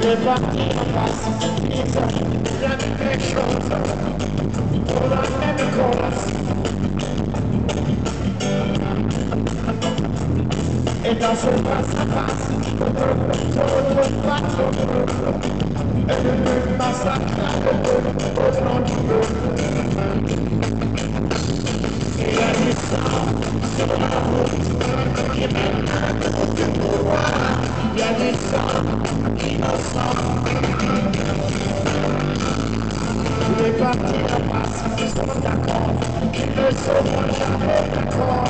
Lewa, lewa, lewa, lewa, lewa, lewa, lewa, lewa, It doesn't pass the passage, the bird is all the flat. And the bird must not have the bird, but not the bird. Here is sound, so I would give a man of the Torah. Here is sound, in a song. Repartir a paz, estou de acordo, que eu sou uma chave de acordo.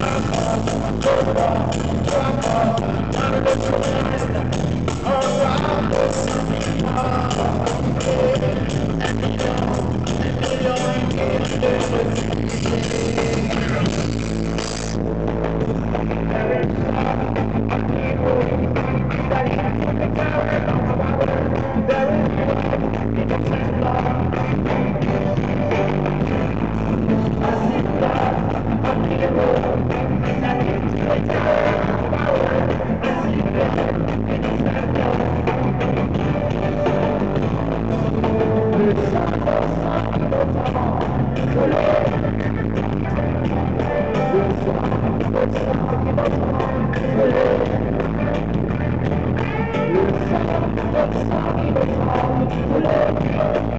Thank you. Thank you.